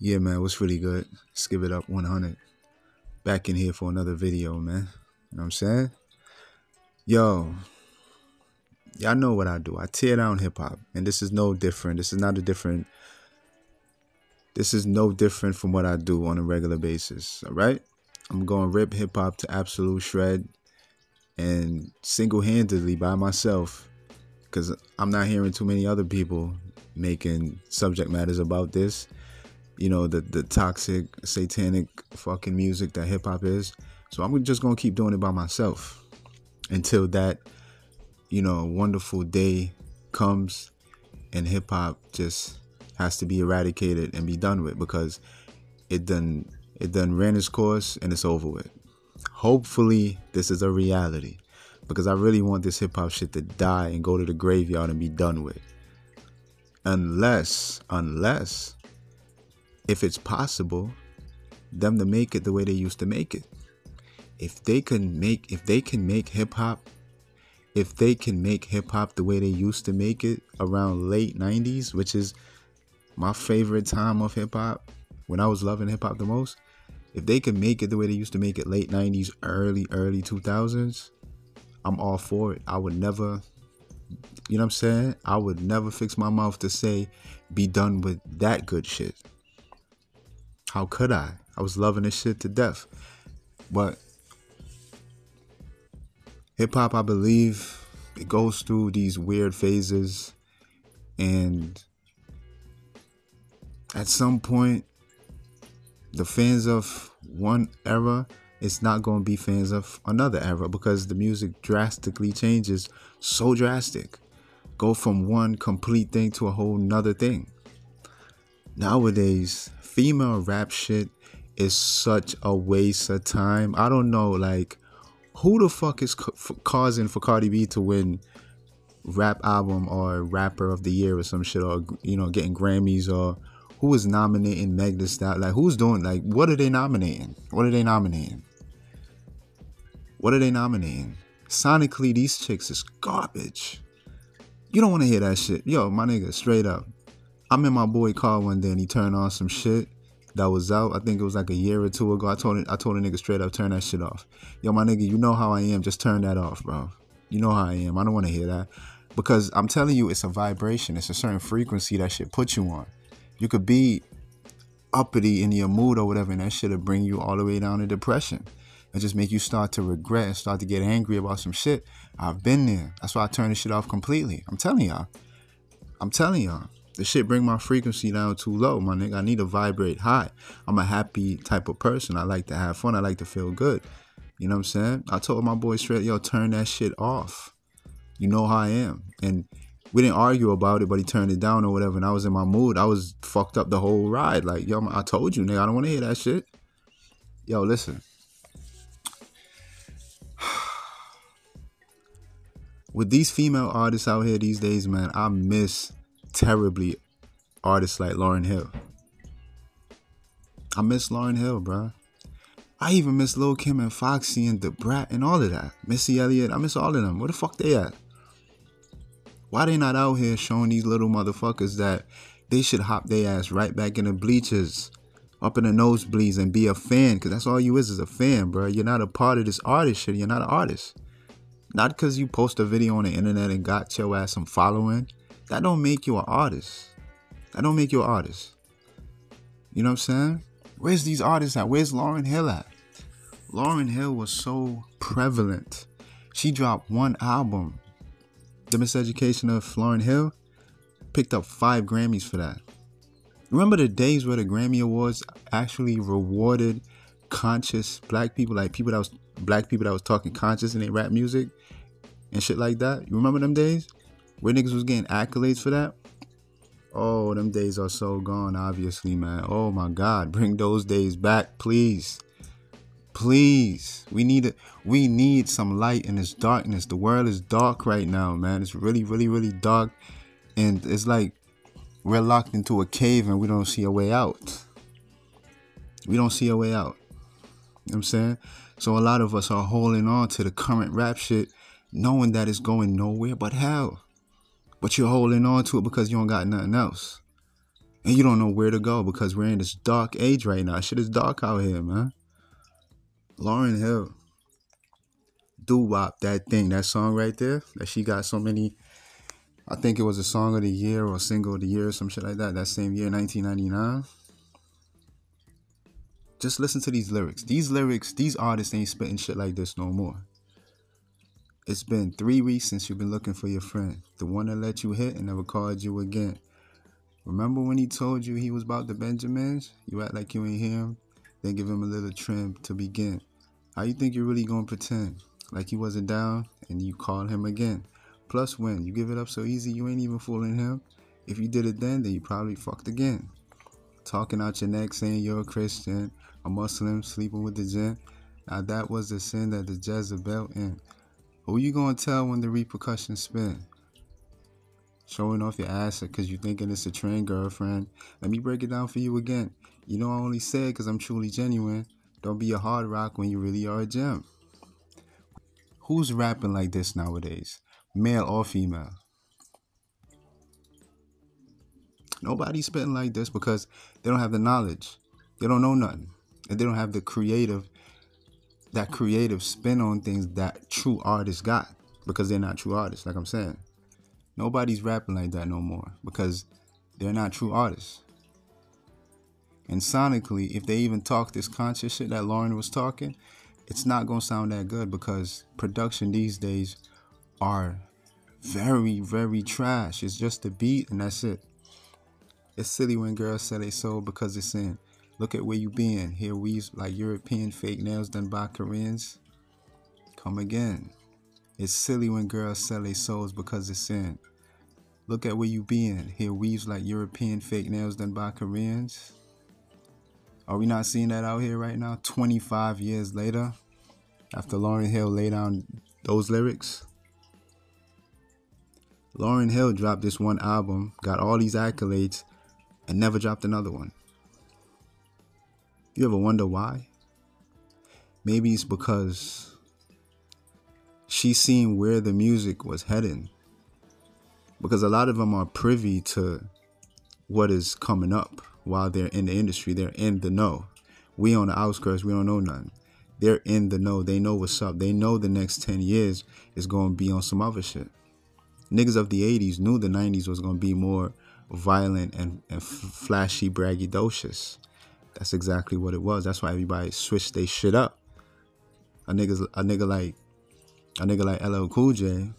Yeah, man, what's really good? Let's give it up 100. Back in here for another video, man. You know what I'm saying? Yo, y'all know what I do. I tear down hip hop, and this is no different. This is not a different. This is no different from what I do on a regular basis. All right, I'm going rip hip hop to absolute shred, and single handedly by myself, because I'm not hearing too many other people making subject matters about this you know the the toxic satanic fucking music that hip hop is. So I'm just gonna keep doing it by myself until that you know wonderful day comes and hip hop just has to be eradicated and be done with because it done it done ran its course and it's over with. Hopefully this is a reality because I really want this hip hop shit to die and go to the graveyard and be done with. Unless unless if it's possible, them to make it the way they used to make it. If they can make if they can make hip hop if they can make hip hop the way they used to make it around late 90s, which is my favorite time of hip hop, when I was loving hip hop the most, if they can make it the way they used to make it late 90s, early early 2000s, I'm all for it. I would never you know what I'm saying? I would never fix my mouth to say be done with that good shit. How could I? I was loving this shit to death. But hip hop, I believe, it goes through these weird phases. And at some point, the fans of one era it's not going to be fans of another era because the music drastically changes so drastic. Go from one complete thing to a whole nother thing. Nowadays, female rap shit is such a waste of time. I don't know, like, who the fuck is ca- causing for Cardi B to win rap album or rapper of the year or some shit, or you know, getting Grammys, or who is nominating Meg Thee Stallion? Like, who's doing? Like, what are they nominating? What are they nominating? What are they nominating? Sonically, these chicks is garbage. You don't want to hear that shit. Yo, my nigga, straight up. I'm in my boy car one day and he turned on some shit that was out. I think it was like a year or two ago. I told I told a nigga straight up, turn that shit off. Yo, my nigga, you know how I am. Just turn that off, bro. You know how I am. I don't want to hear that because I'm telling you, it's a vibration. It's a certain frequency that shit puts you on. You could be uppity in your mood or whatever, and that shit'll bring you all the way down to depression. And just make you start to regret and start to get angry about some shit. I've been there. That's why I turned this shit off completely. I'm telling y'all. I'm telling y'all the shit bring my frequency down too low, my nigga. I need to vibrate high. I'm a happy type of person. I like to have fun. I like to feel good. You know what I'm saying? I told my boy straight, yo, turn that shit off. You know how I am. And we didn't argue about it, but he turned it down or whatever. And I was in my mood. I was fucked up the whole ride. Like, yo, I told you, nigga, I don't want to hear that shit. Yo, listen. With these female artists out here these days, man, I miss terribly artists like Lauryn Hill. I miss Lauryn Hill, bro. I even miss Lil Kim and Foxy and Da Brat and all of that. Missy Elliott, I miss all of them. Where the fuck they at? Why they not out here showing these little motherfuckers that they should hop their ass right back in the bleachers, up in the nosebleeds and be a fan? Cause that's all you is is a fan, bro. You're not a part of this artist shit. You're not an artist. Not because you post a video on the internet and got your ass some following that don't make you an artist. That don't make you an artist. You know what I'm saying? Where's these artists at? Where's Lauryn Hill at? Lauryn Hill was so prevalent. She dropped one album. The Miseducation of Lauryn Hill picked up five Grammys for that. Remember the days where the Grammy Awards actually rewarded conscious black people, like people that was black people that was talking conscious in their rap music and shit like that. You remember them days? Where niggas was getting accolades for that. Oh, them days are so gone, obviously, man. Oh my God, bring those days back, please. Please. We need it. We need some light in this darkness. The world is dark right now, man. It's really, really, really dark. And it's like we're locked into a cave and we don't see a way out. We don't see a way out. You know what I'm saying? So a lot of us are holding on to the current rap shit, knowing that it's going nowhere but hell but you're holding on to it because you don't got nothing else. And you don't know where to go because we're in this dark age right now. Shit is dark out here, man. Lauryn Hill. Doo Wop, that thing, that song right there, that she got so many. I think it was a song of the year or single of the year or some shit like that. That same year, 1999. Just listen to these lyrics. These lyrics, these artists ain't spitting shit like this no more. It's been three weeks since you've been looking for your friend, the one that let you hit and never called you again. Remember when he told you he was about the Benjamins? You act like you ain't hear him, then give him a little trim to begin. How you think you're really gonna pretend like he wasn't down and you call him again? Plus, when you give it up so easy, you ain't even fooling him. If you did it then, then you probably fucked again. Talking out your neck, saying you're a Christian, a Muslim, sleeping with the jinn. Now that was the sin that the Jezebel in. Who you gonna tell when the repercussions spin? Showing off your ass because you're thinking it's a trend, girlfriend. Let me break it down for you again. You know I only said because I'm truly genuine. Don't be a hard rock when you really are a gem. Who's rapping like this nowadays? Male or female? Nobody's spitting like this because they don't have the knowledge. They don't know nothing. And they don't have the creative that creative spin on things that true artists got because they're not true artists, like I'm saying. Nobody's rapping like that no more because they're not true artists. And sonically, if they even talk this conscious shit that Lauryn was talking, it's not gonna sound that good because production these days are very, very trash. It's just the beat and that's it. It's silly when girls say they sold because it's in. Look at where you been. Here weaves like European fake nails done by Koreans. Come again. It's silly when girls sell their souls because it's sin. Look at where you been. Here weaves like European fake nails done by Koreans. Are we not seeing that out here right now? 25 years later, after Lauryn Hill laid down those lyrics. Lauryn Hill dropped this one album, got all these accolades, and never dropped another one. You ever wonder why? Maybe it's because she's seen where the music was heading. Because a lot of them are privy to what is coming up while they're in the industry. They're in the know. We on the outskirts, we don't know nothing. They're in the know. They know what's up. They know the next 10 years is going to be on some other shit. Niggas of the 80s knew the 90s was going to be more violent and, and flashy, braggadocious. That's exactly what it was. That's why everybody switched their shit up. A nigga, a nigga like, a nigga like LL Cool J.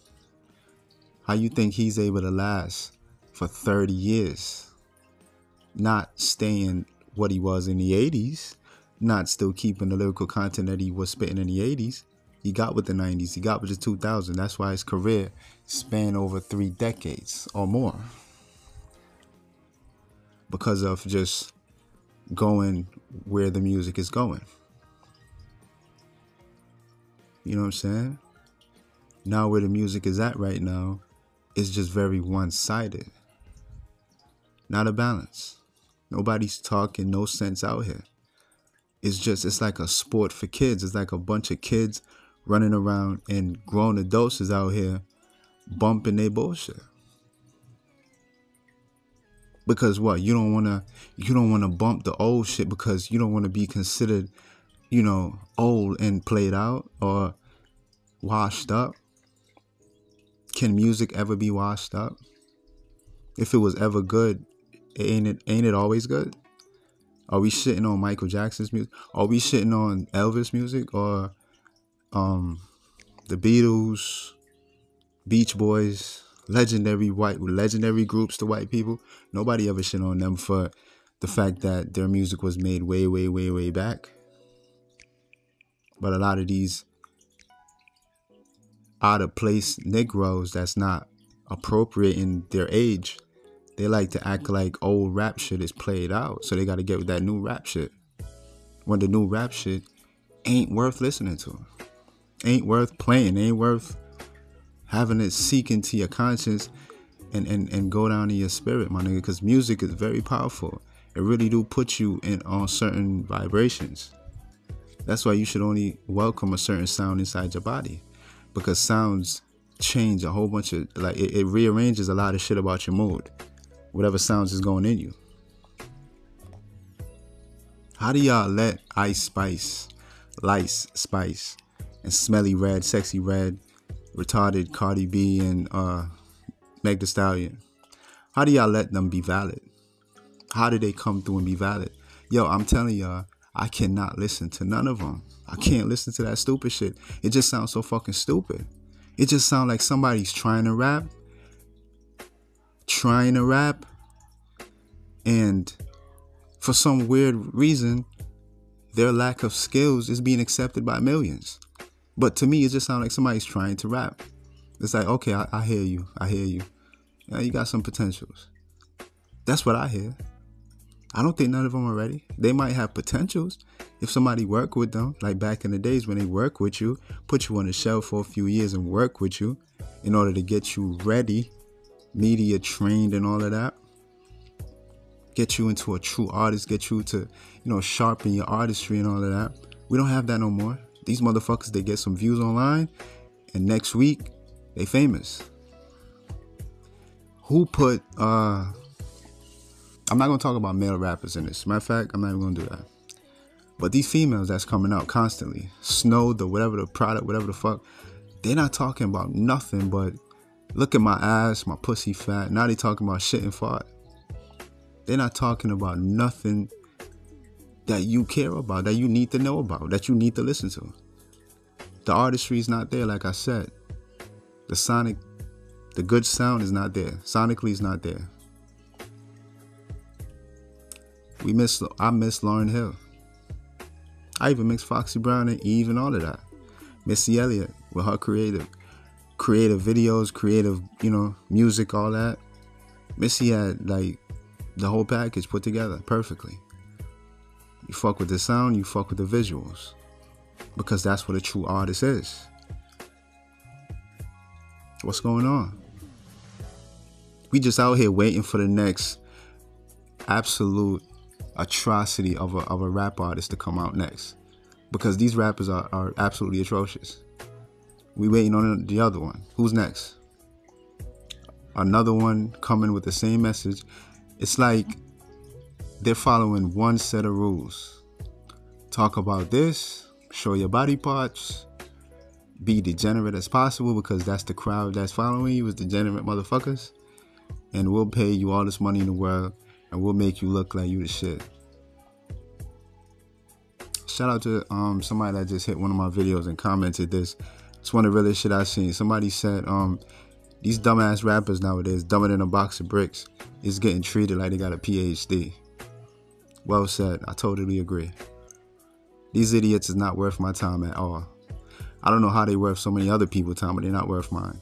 How you think he's able to last for 30 years? Not staying what he was in the 80s, not still keeping the lyrical content that he was spitting in the 80s. He got with the 90s, he got with the 2000s. That's why his career spanned over three decades or more. Because of just going where the music is going. You know what I'm saying? Now, where the music is at right now is just very one sided. Not a balance. Nobody's talking no sense out here. It's just, it's like a sport for kids. It's like a bunch of kids running around and grown adults is out here bumping their bullshit because what? You don't want to you don't want to bump the old shit because you don't want to be considered you know old and played out or washed up. Can music ever be washed up? If it was ever good ain't it ain't it always good? Are we shitting on michael jackson's music? Are we shitting on elvis music or um the beatles beach boys legendary white legendary groups to white people. Nobody ever shit on them for the fact that their music was made way, way, way, way back. But a lot of these out of place Negroes that's not appropriate in their age, they like to act like old rap shit is played out. So they got to get with that new rap shit. When the new rap shit ain't worth listening to, ain't worth playing, ain't worth having it seek into your conscience and, and, and go down in your spirit, my nigga, because music is very powerful. It really do put you in on certain vibrations. That's why you should only welcome a certain sound inside your body. Because sounds change a whole bunch of like it, it rearranges a lot of shit about your mood. Whatever sounds is going in you. How do y'all let Ice Spice, Lice Spice, and Smelly Red, Sexy Red, retarded Cardi B, and uh, Meg Thee Stallion? How do y'all let them be valid? How do they come through and be valid? Yo, I'm telling y'all, I cannot listen to none of them. I can't listen to that stupid shit. It just sounds so fucking stupid. It just sounds like somebody's trying to rap, trying to rap, and for some weird reason, their lack of skills is being accepted by millions. But to me, it just sounds like somebody's trying to rap. It's like, okay, I, I hear you. I hear you. Yeah, you got some potentials. That's what I hear. I don't think none of them are ready. They might have potentials if somebody work with them, like back in the days when they work with you, put you on the shelf for a few years and work with you in order to get you ready, media trained and all of that. Get you into a true artist, get you to, you know, sharpen your artistry and all of that. We don't have that no more. These motherfuckers, they get some views online, and next week, they famous. Who put uh I'm not gonna talk about male rappers in this. Matter of fact, I'm not even gonna do that. But these females that's coming out constantly, Snow, the whatever the product, whatever the fuck, they're not talking about nothing but look at my ass, my pussy fat. Now they talking about shit and fart. They're not talking about nothing that you care about, that you need to know about, that you need to listen to. The artistry is not there, like I said. The sonic, the good sound is not there. Sonically, is not there. We miss I miss Lauryn Hill. I even miss Foxy Brown and Eve and all of that. Missy Elliott with her creative creative videos, creative, you know, music, all that. Missy had like the whole package put together perfectly. You fuck with the sound, you fuck with the visuals. Because that's what a true artist is. What's going on? We just out here waiting for the next absolute atrocity of a, of a rap artist to come out next because these rappers are, are absolutely atrocious. We waiting on the other one. Who's next? Another one coming with the same message. It's like they're following one set of rules. Talk about this, show your body parts, be degenerate as possible because that's the crowd that's following you is degenerate motherfuckers. And we'll pay you all this money in the world and we'll make you look like you the shit. Shout out to um somebody that just hit one of my videos and commented this. It's one of the realest shit I've seen. Somebody said um these dumbass rappers nowadays, dumber than a box of bricks, is getting treated like they got a PhD. Well said. I totally agree. These idiots is not worth my time at all. I don't know how they worth so many other people's time, but they're not worth mine.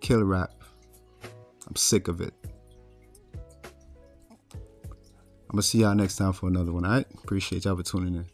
Kill rap. I'm sick of it. I'm gonna see y'all next time for another one. All right. Appreciate y'all for tuning in.